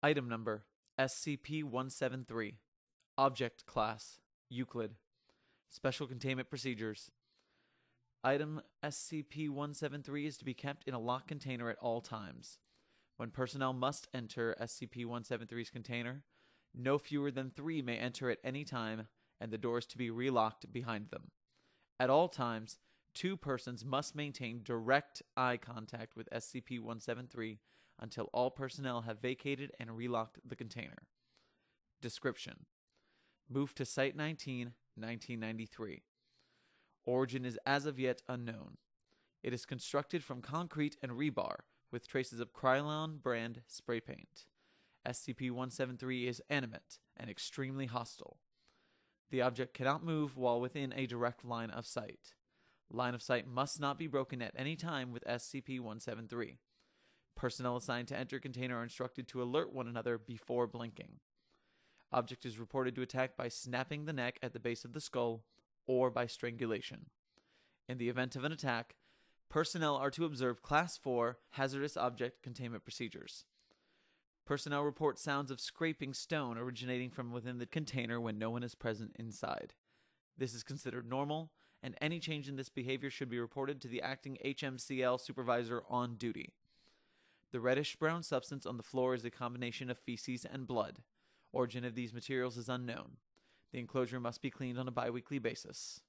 Item number SCP 173. Object Class Euclid. Special Containment Procedures. Item SCP 173 is to be kept in a locked container at all times. When personnel must enter SCP 173's container, no fewer than three may enter at any time, and the doors to be relocked behind them. At all times, two persons must maintain direct eye contact with SCP 173 until all personnel have vacated and relocked the container. Description Moved to Site 19, 1993. Origin is as of yet unknown. It is constructed from concrete and rebar with traces of Krylon brand spray paint. SCP 173 is animate and extremely hostile. The object cannot move while within a direct line of sight. Line of sight must not be broken at any time with SCP 173. Personnel assigned to enter container are instructed to alert one another before blinking. Object is reported to attack by snapping the neck at the base of the skull or by strangulation. In the event of an attack, personnel are to observe Class 4 hazardous object containment procedures. Personnel report sounds of scraping stone originating from within the container when no one is present inside. This is considered normal, and any change in this behavior should be reported to the acting HMCL supervisor on duty. The reddish brown substance on the floor is a combination of feces and blood. Origin of these materials is unknown. The enclosure must be cleaned on a biweekly basis.